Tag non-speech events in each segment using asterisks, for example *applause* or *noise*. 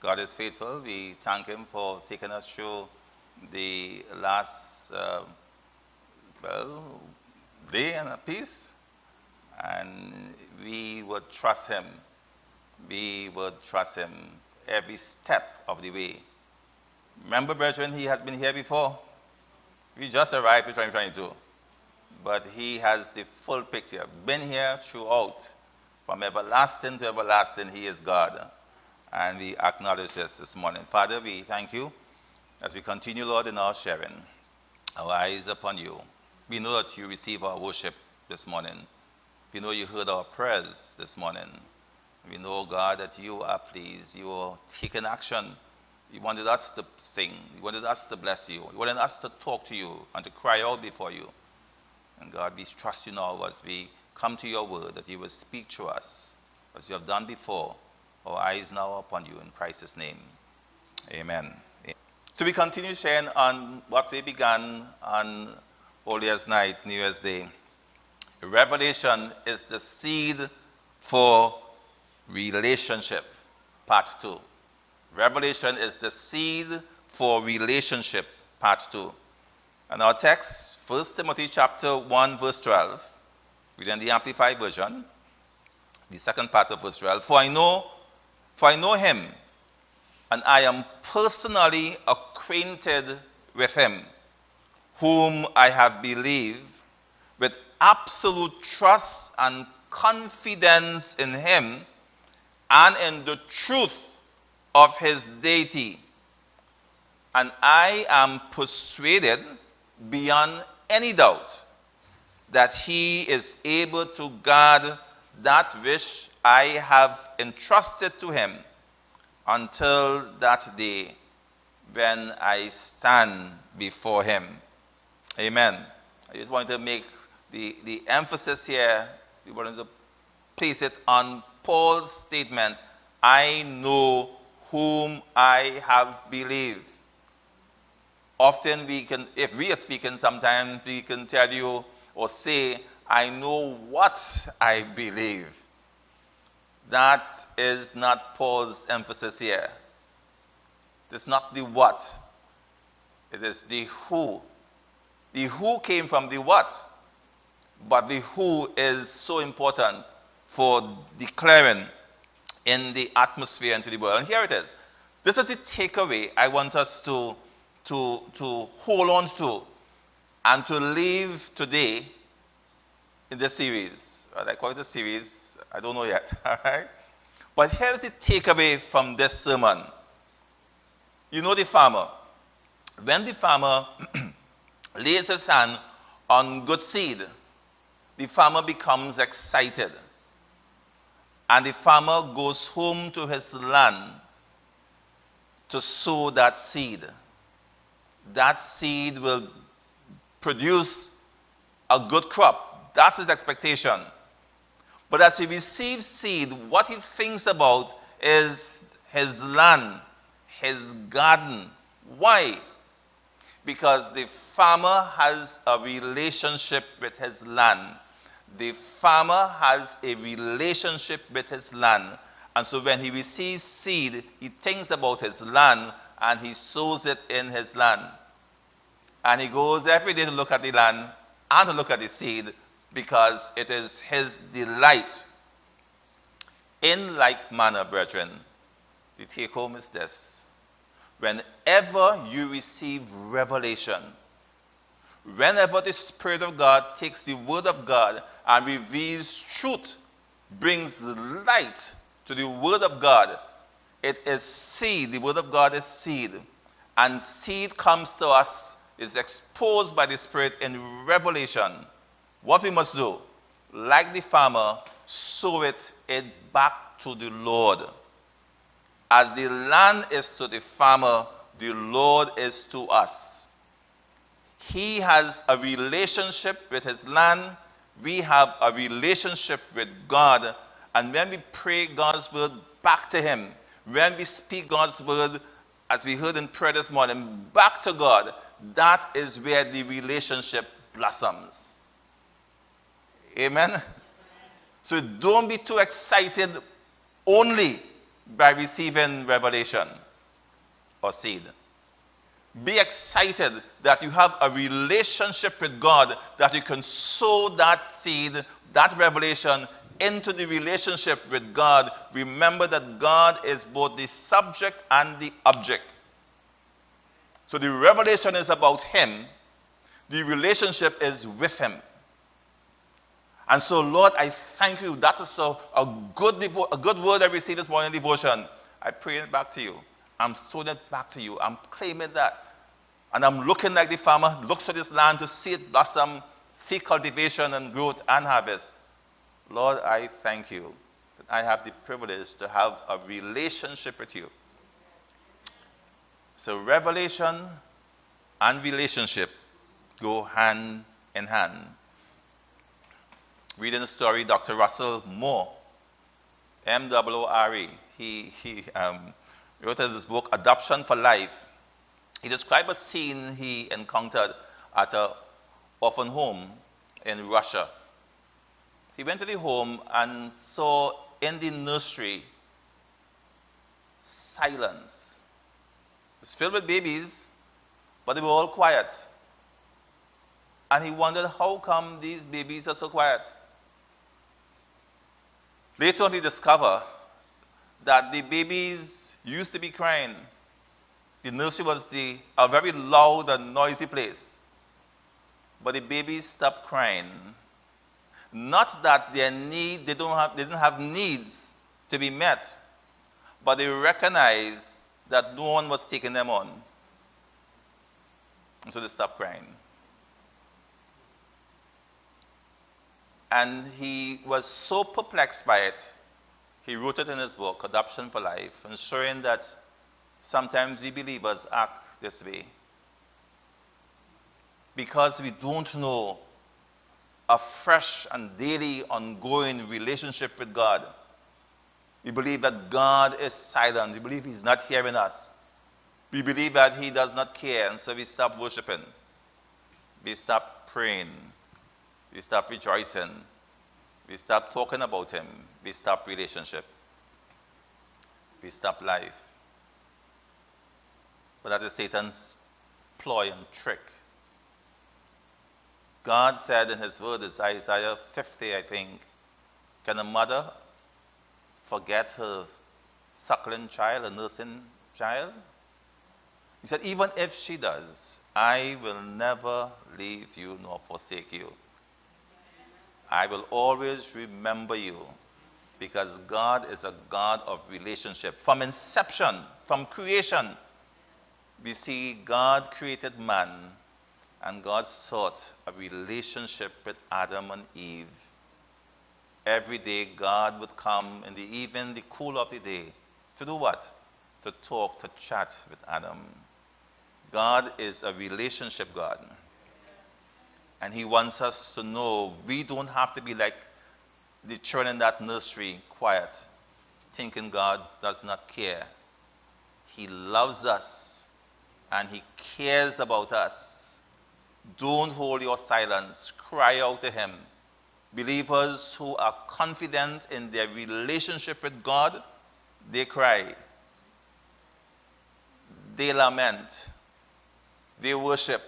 God is faithful. We thank Him for taking us through the last, uh, well, day and a piece. And we would trust Him. We would trust Him every step of the way. Remember, brethren, He has been here before. We just arrived in 2022. But He has the full picture. Been here throughout. From everlasting to everlasting, He is God. And we acknowledge this this morning. Father, we thank you as we continue, Lord, in our sharing, our eyes upon you. We know that you receive our worship this morning. We know you heard our prayers this morning. We know, God, that you are pleased. You are taking action. You wanted us to sing. You wanted us to bless you. You wanted us to talk to you and to cry out before you. And God, we trust you now as we come to your word that you will speak to us as you have done before. Our eyes now upon you in Christ's name. Amen. So we continue sharing on what we began on Old Year's Night, New Year's Day. Revelation is the seed for relationship, part two. Revelation is the seed for relationship, part two. And our text, 1 Timothy chapter 1, verse 12, reading the Amplified Version, the second part of verse 12. For I know, for I know him, and I am personally acquainted with him, whom I have believed with absolute trust and confidence in him and in the truth of his deity. And I am persuaded beyond any doubt that he is able to guard that which I have entrusted to him until that day when I stand before him. Amen. I just wanted to make the, the emphasis here, we wanted to place it on Paul's statement I know whom I have believed. Often we can, if we are speaking, sometimes we can tell you or say, I know what I believe. That is not Paul's emphasis here. It's not the what, it is the who. The who came from the what, but the who is so important for declaring in the atmosphere into the world. And here it is. This is the takeaway I want us to, to, to hold on to and to leave today in this series. I call it the series. I don't know yet. *laughs* All right? But here's the takeaway from this sermon. You know the farmer. When the farmer *clears throat* lays his hand on good seed, the farmer becomes excited. And the farmer goes home to his land to sow that seed. That seed will produce a good crop. That's his expectation. But as he receives seed, what he thinks about is his land, his garden. Why? Because the farmer has a relationship with his land. The farmer has a relationship with his land. And so when he receives seed, he thinks about his land and he sows it in his land. And he goes every day to look at the land and to look at the seed because it is his delight. In like manner, brethren, the take home is this. Whenever you receive revelation, whenever the Spirit of God takes the Word of God and reveals truth, brings light to the Word of God, it is seed. The Word of God is seed. And seed comes to us, is exposed by the Spirit in revelation what we must do, like the farmer, sow it, it back to the Lord. As the land is to the farmer, the Lord is to us. He has a relationship with his land. We have a relationship with God. And when we pray God's word back to him, when we speak God's word, as we heard in prayer this morning, back to God, that is where the relationship blossoms. Amen. So don't be too excited only by receiving revelation or seed. Be excited that you have a relationship with God, that you can sow that seed, that revelation into the relationship with God. Remember that God is both the subject and the object. So the revelation is about Him, the relationship is with Him. And so, Lord, I thank you. That is a, a, good, devo- a good word I received this morning devotion. I pray it back to you. I'm sowing it back to you. I'm claiming that. And I'm looking like the farmer looks at this land to see it blossom, see cultivation and growth and harvest. Lord, I thank you that I have the privilege to have a relationship with you. So, revelation and relationship go hand in hand. Reading the story, Dr. Russell Moore, M W R E, he, he um, wrote in this book, Adoption for Life. He described a scene he encountered at an orphan home in Russia. He went to the home and saw in the nursery silence. It's filled with babies, but they were all quiet. And he wondered how come these babies are so quiet. Later on, he discovered that the babies used to be crying. The nursery was the, a very loud and noisy place. But the babies stopped crying not that their need, they, don't have, they didn't have needs to be met, but they recognized that no one was taking them on. And so they stopped crying. And he was so perplexed by it, he wrote it in his book, Adoption for Life, ensuring that sometimes we believers act this way. Because we don't know a fresh and daily ongoing relationship with God. We believe that God is silent. We believe He's not hearing us. We believe that He does not care, and so we stop worshiping. We stop praying. We stop rejoicing. We stop talking about Him. We stop relationship. We stop life. But that is Satan's ploy and trick. God said in his word, it's Isaiah 50, I think, can a mother forget her suckling child, a nursing child? He said, even if she does, I will never leave you nor forsake you. I will always remember you because God is a God of relationship. From inception, from creation, we see God created man and God sought a relationship with Adam and Eve. Every day, God would come in the evening, the cool of the day, to do what? To talk, to chat with Adam. God is a relationship God. And He wants us to know we don't have to be like the children in that nursery, quiet, thinking God does not care. He loves us and He cares about us don't hold your silence. Cry out to Him. Believers who are confident in their relationship with God, they cry. They lament. They worship.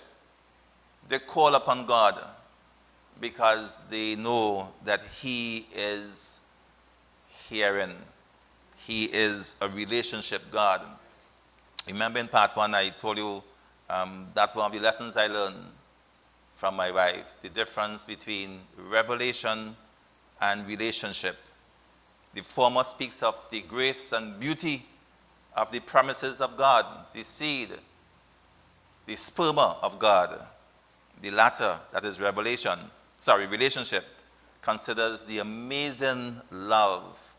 They call upon God because they know that He is hearing. He is a relationship God. Remember in part one, I told you um, that's one of the lessons I learned from my wife the difference between revelation and relationship. The former speaks of the grace and beauty of the promises of God, the seed, the sperma of God. The latter, that is revelation, sorry, relationship, considers the amazing love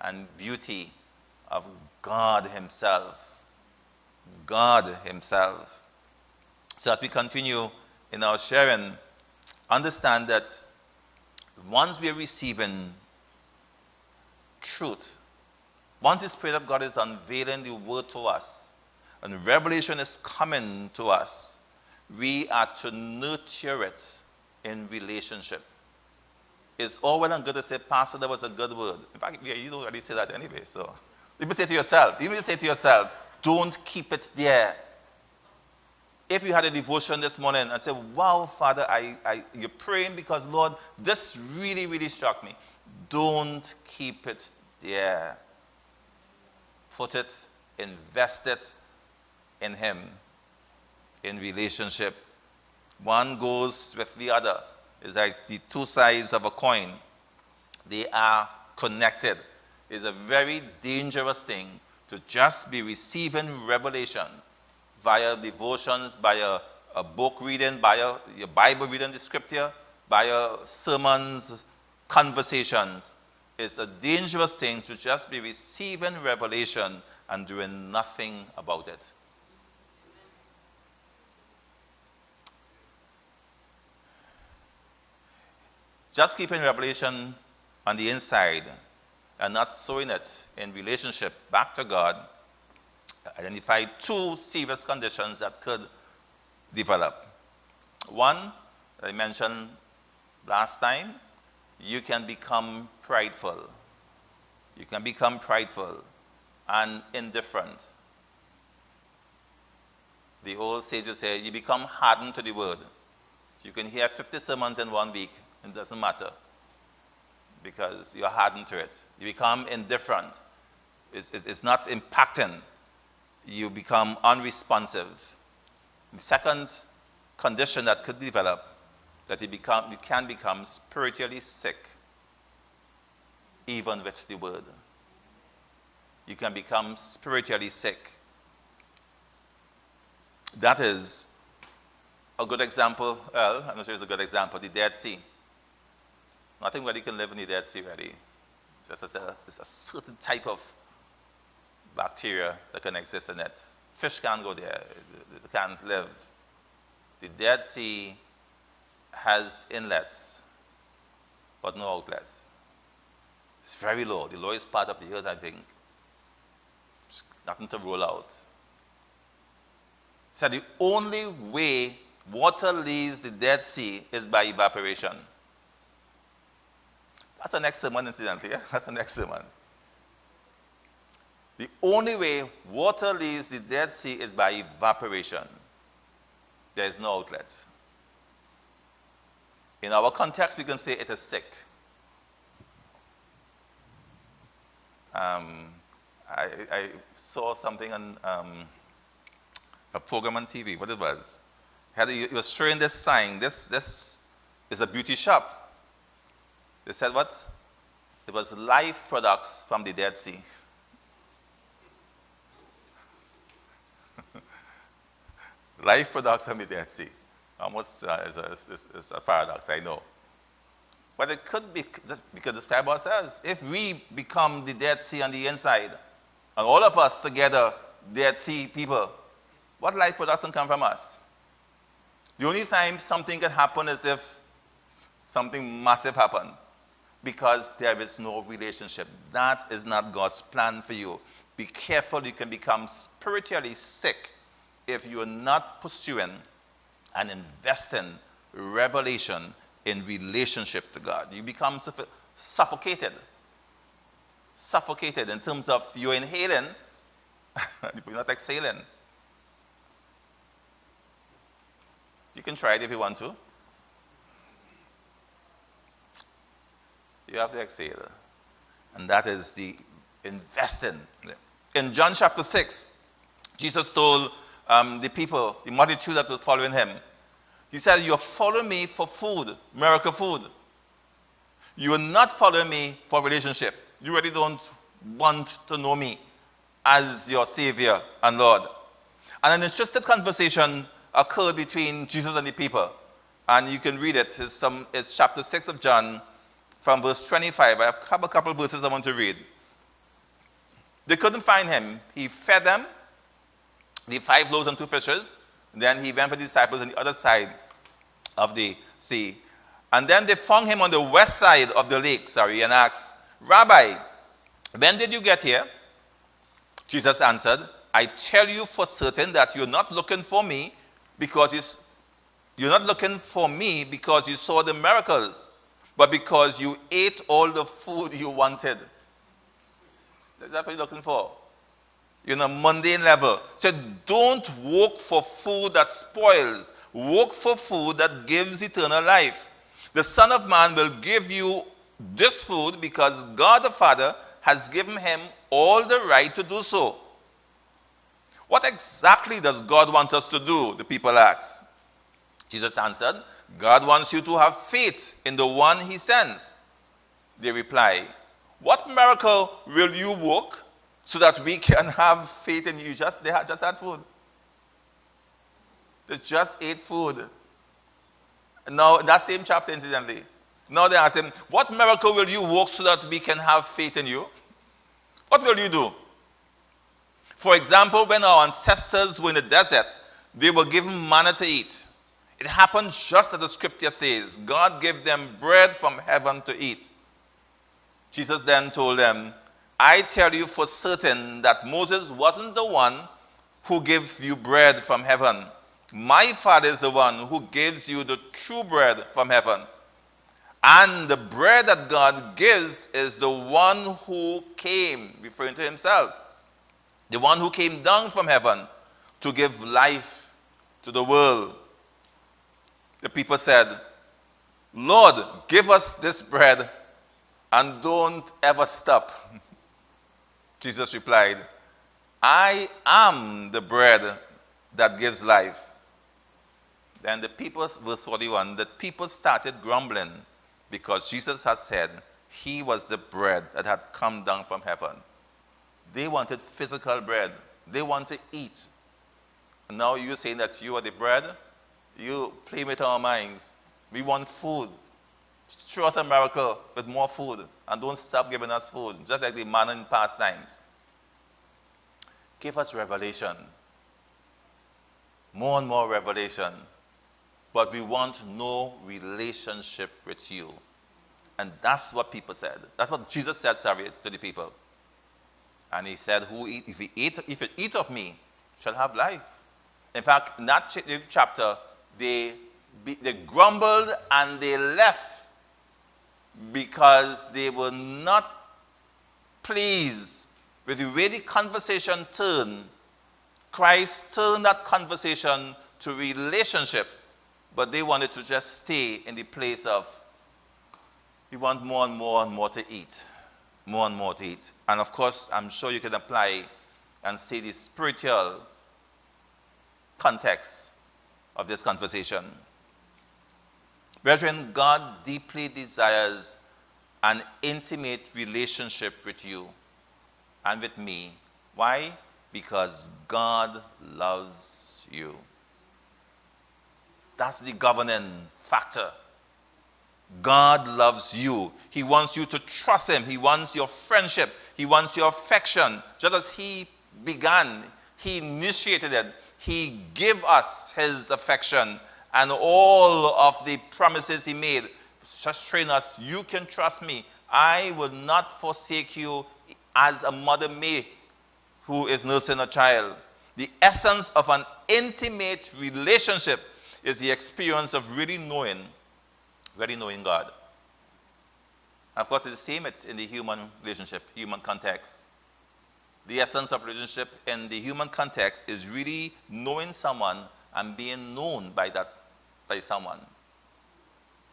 and beauty of God Himself. God Himself. So as we continue in our sharing, understand that once we are receiving truth, once the Spirit of God is unveiling the word to us, and revelation is coming to us, we are to nurture it in relationship. It's all well and good to say, Pastor, that was a good word. In fact, you don't really say that anyway, so Even say to yourself, even say to yourself, don't keep it there. If you had a devotion this morning and said, Wow, Father, I, I, you're praying because, Lord, this really, really shocked me. Don't keep it there. Put it, invest it in Him, in relationship. One goes with the other. It's like the two sides of a coin. They are connected. It's a very dangerous thing to just be receiving revelation via devotions, by a, a book reading, by a, your Bible reading the scripture, by a sermons, conversations. It's a dangerous thing to just be receiving revelation and doing nothing about it. Just keeping revelation on the inside and not sowing it in relationship back to God identified two serious conditions that could develop. One, I mentioned last time, you can become prideful. You can become prideful and indifferent. The old sages say you become hardened to the word. You can hear 50 sermons in one week, it doesn't matter because you're hardened to it. You become indifferent. It's, it's, it's not impacting. You become unresponsive. The second condition that could develop that you, become, you can become spiritually sick, even with the word. You can become spiritually sick. That is a good example. Well, I'm not sure it's a good example. The Dead Sea. Nothing really can live in the Dead Sea, really. Just as a, it's a certain type of bacteria that can exist in it. Fish can't go there, they can't live. The Dead Sea has inlets, but no outlets. It's very low, the lowest part of the earth, I think. Nothing to roll out. So the only way water leaves the Dead Sea is by evaporation. That's the next sermon, incidentally. Yeah? That's the next sermon. The only way water leaves the Dead Sea is by evaporation. There is no outlet. In our context, we can say it is sick. Um, I, I, saw something on um, a program on TV, what it was. Had it was showing this sign. This, this is a beauty shop. They said what? It was life products from the Dead Sea. *laughs* life products from the Dead Sea. Almost uh, a, a paradox, I know. But it could be just because the Bible says if we become the Dead Sea on the inside, and all of us together, Dead Sea people, what life production come from us? The only time something can happen is if something massive happened because there is no relationship. That is not God's plan for you. Be careful, you can become spiritually sick if you are not pursuing and investing revelation in relationship to God. You become suffocated. Suffocated in terms of you're inhaling, *laughs* you're not exhaling. You can try it if you want to. You have to exhale. And that is the investing. In John chapter 6, Jesus told um, the people, the multitude that was following him, he said, You're following me for food, miracle food. You are not following me for relationship. You really don't want to know me as your Savior and Lord. And an interesting conversation occurred between Jesus and the people. And you can read it. It's, some, it's chapter 6 of John, from verse 25. I have a couple of verses I want to read. They couldn't find him. He fed them, the five loaves and two fishes. Then he went with the disciples on the other side of the sea. And then they found him on the west side of the lake, sorry, and asked, Rabbi, when did you get here? Jesus answered, I tell you for certain that you're not looking for me because you're not looking for me because you saw the miracles but because you ate all the food you wanted. That's what you're looking for. You're on a mundane level. So don't work for food that spoils. Work for food that gives eternal life. The Son of Man will give you this food because God the Father has given him all the right to do so. What exactly does God want us to do? The people ask. Jesus answered, God wants you to have faith in the one he sends. They reply, What miracle will you work so that we can have faith in you? Just they had just had food. They just ate food. Now, that same chapter, incidentally. Now they ask him, What miracle will you work so that we can have faith in you? What will you do? For example, when our ancestors were in the desert, they were given manna to eat. It happened just as the scripture says God gave them bread from heaven to eat. Jesus then told them, I tell you for certain that Moses wasn't the one who gave you bread from heaven. My Father is the one who gives you the true bread from heaven. And the bread that God gives is the one who came, referring to himself, the one who came down from heaven to give life to the world. The people said, Lord, give us this bread and don't ever stop. *laughs* Jesus replied, I am the bread that gives life. Then the people, verse 41, the people started grumbling because Jesus had said he was the bread that had come down from heaven. They wanted physical bread. They want to eat. now you're saying that you are the bread? You play with our minds. We want food. Show us a miracle with more food and don't stop giving us food, just like the man in past times. Give us revelation. More and more revelation but we want no relationship with you. And that's what people said. That's what Jesus said, sorry, to the people. And he said, Who eat, if you eat, if you eat of me, shall have life. In fact, in that chapter, they, they grumbled and they left because they were not pleased with the way the conversation turned. Christ turned that conversation to relationship but they wanted to just stay in the place of, we want more and more and more to eat, more and more to eat. And of course, I'm sure you can apply and see the spiritual context of this conversation. Brethren, God deeply desires an intimate relationship with you and with me. Why? Because God loves you. That's the governing factor. God loves you. He wants you to trust Him. He wants your friendship. He wants your affection. Just as He began, He initiated it. He gave us His affection and all of the promises He made. Just train us. You can trust me. I will not forsake you as a mother may who is nursing a child. The essence of an intimate relationship is the experience of really knowing, really knowing God. Of course, it's the same it's in the human relationship, human context. The essence of relationship in the human context is really knowing someone and being known by that by someone.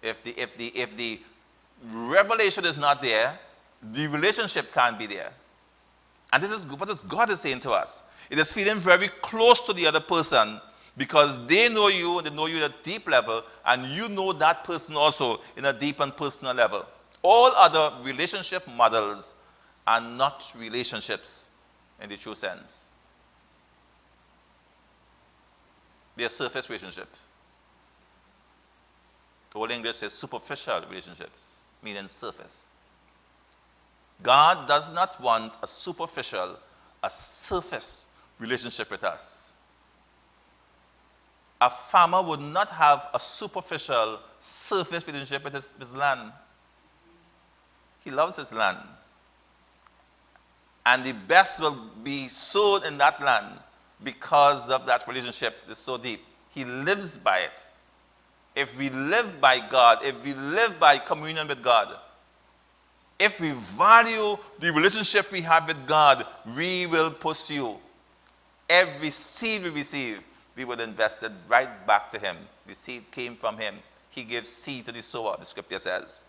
If the if the if the revelation is not there, the relationship can't be there. And this is what God is saying to us. It is feeling very close to the other person because they know you, and they know you at a deep level, and you know that person also in a deep and personal level. All other relationship models are not relationships in the true sense. They are surface relationships. The Old English says superficial relationships, meaning surface. God does not want a superficial, a surface relationship with us a farmer would not have a superficial surface relationship with his, his land. He loves his land. And the best will be sowed in that land because of that relationship is so deep. He lives by it. If we live by God, if we live by communion with God, If we value the relationship we have with God, we will pursue. Every seed we receive, we will invest it right back to Him. The seed came from Him. He gives seed to the sower, the scripture says.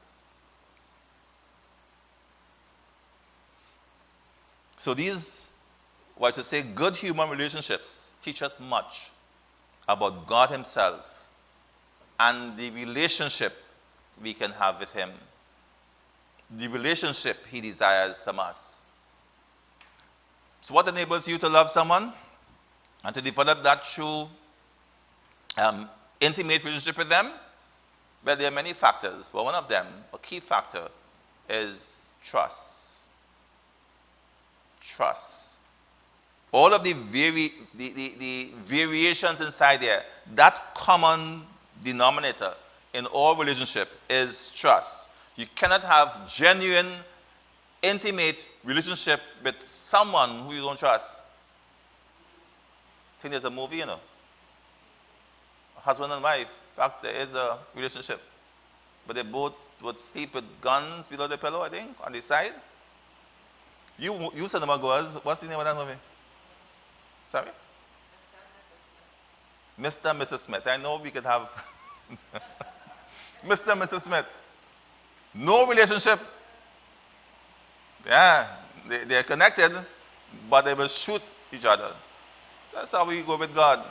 So these, what I should say, good human relationships teach us much about God Himself and the relationship we can have with Him. The relationship He desires from us. So, what enables you to love someone and to develop that true um, intimate relationship with them? Well, there are many factors, but one of them, a key factor, is trust trust. All of the, vari- the, the, the variations inside there, that common denominator in all relationship is trust. You cannot have genuine, intimate relationship with someone who you don't trust. I think there's a movie, you know. husband and wife. In fact, there is a relationship. But they both would sleep with guns below the pillow, I think, on the side. You, you cinema goers, what's the name of that movie? Sorry? Mr. and Mrs. Smith. I know we could have Mr. and Mrs. Smith. No relationship. Yeah, they, they're connected, but they will shoot each other. That's how we go with God.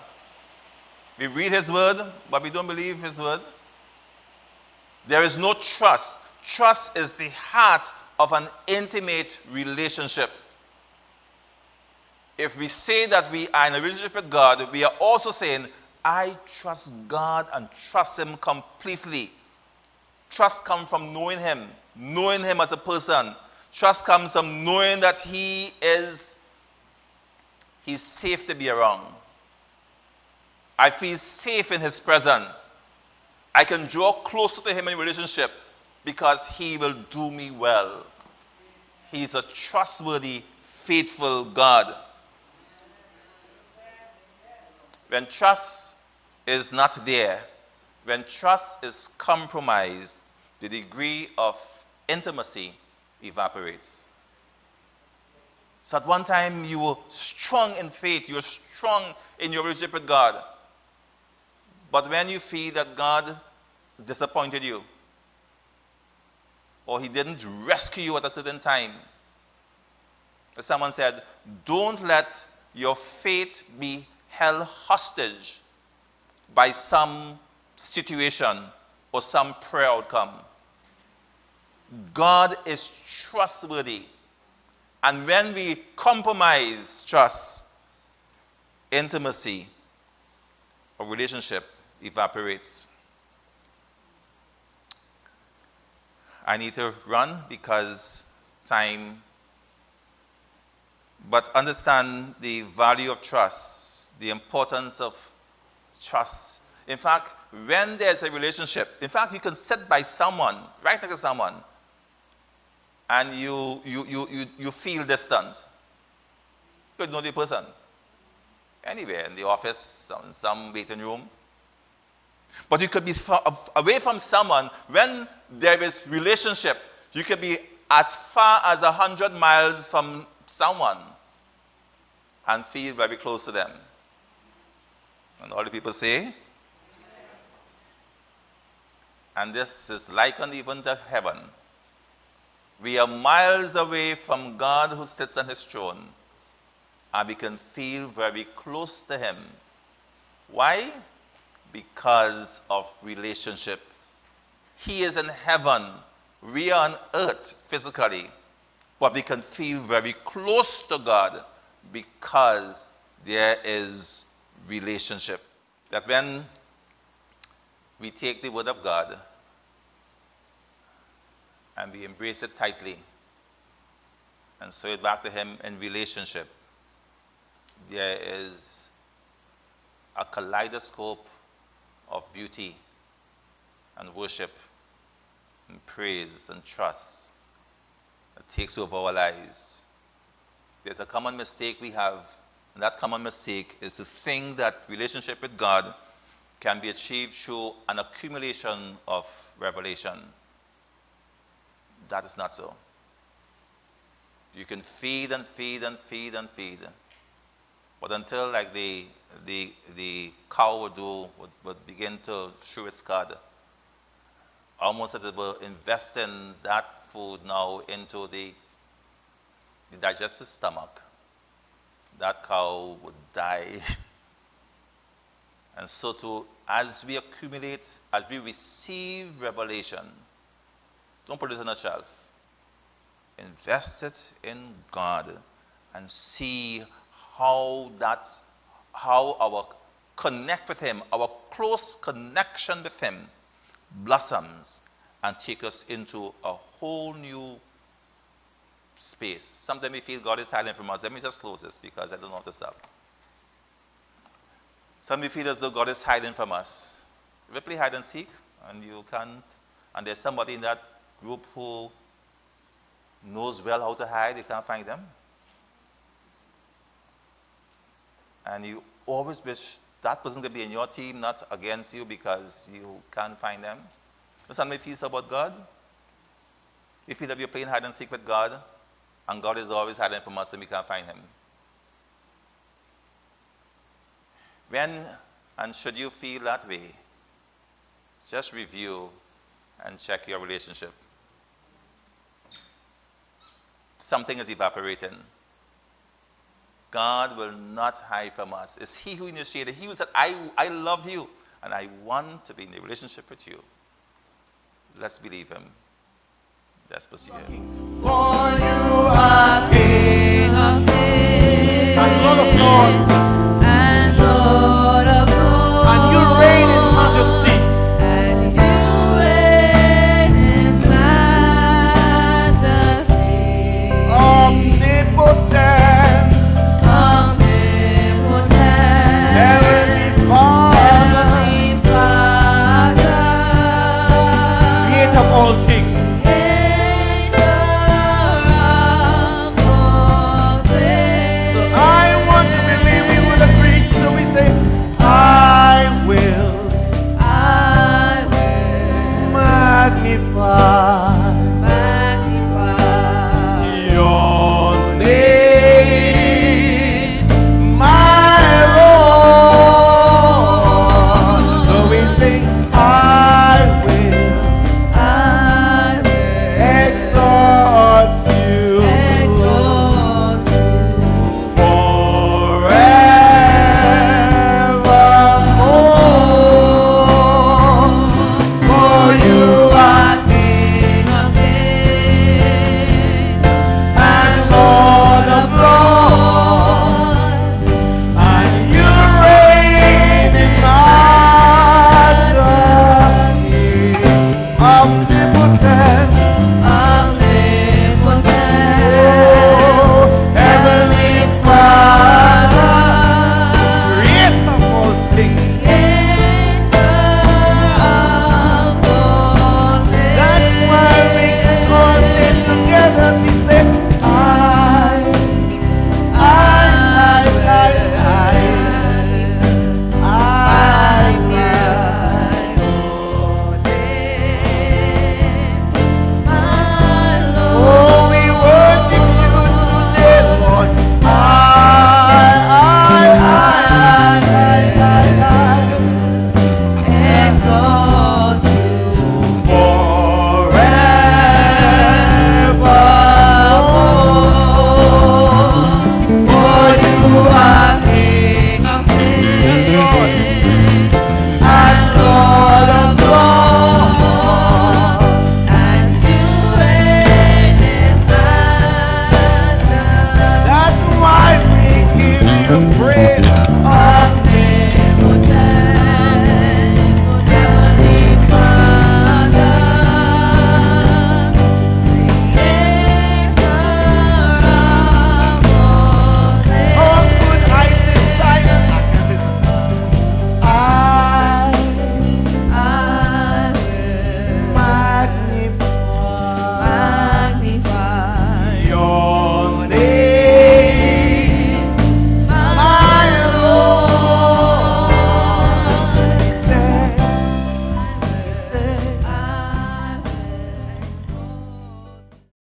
We read His word, but we don't believe His word. There is no trust. Trust is the heart of an intimate relationship. If we say that we are in a relationship with God, we are also saying, I trust God and trust Him completely. Trust comes from knowing Him, knowing Him as a person. Trust comes from knowing that He is He's safe to be around. I feel safe in His presence. I can draw closer to Him in relationship because he will do me well. He's a trustworthy, faithful God. When trust is not there, when trust is compromised, the degree of intimacy evaporates. So at one time you were strong in faith, you were strong in your relationship with God. But when you feel that God disappointed you, or he didn't rescue you at a certain time. As someone said, don't let your faith be held hostage by some situation or some prayer outcome. God is trustworthy. And when we compromise trust, intimacy, or relationship evaporates. I need to run because time. But understand the value of trust, the importance of trust. In fact, when there's a relationship, in fact, you can sit by someone, right next to someone, and you, you, you, you, you feel distant. You know the person. Anywhere, in the office, some, some waiting room. But you could be far, uh, away from someone when there is relationship. You could be as far as 100 miles from someone and feel very close to them. And all the people say, and this is likened even to heaven. We are miles away from God who sits on his throne, and we can feel very close to him. Why? Because of relationship. He is in heaven. We are on earth physically, but we can feel very close to God because there is relationship. That when we take the Word of God and we embrace it tightly and show it back to Him in relationship, there is a kaleidoscope of beauty and worship and praise and trust that takes over our lives. There's a common mistake we have, and that common mistake is to think that relationship with God can be achieved through an accumulation of revelation. That is not so. You can feed and feed and feed and feed. But until like the, the, the cow would do, would, would begin to show its cud, almost as it will invest in that food now into the, the digestive stomach, that cow would die. *laughs* and so too, as we accumulate, as we receive revelation, don't put it on a shelf. Invest it in God and see how that, how our connect with Him, our close connection with Him blossoms and take us into a whole new space. Sometimes we feel God is hiding from us. Let me just close this because I don't know how to stop. Some we feel as though God is hiding from us. We play hide and seek, and you can't, and there's somebody in that group who knows well how to hide, you can't find them. And you always wish that person could be in your team, not against you because you can't find them. Does that make you feel about God? You feel that you're playing hide and seek with God, and God is always hiding from us and we can't find him. When and should you feel that way, just review and check your relationship. Something is evaporating. God will not hide from us. It's He who initiated. He who said, I, I love you and I want to be in a relationship with you. Let's believe Him. Let's pursue Him. For you are King of all things.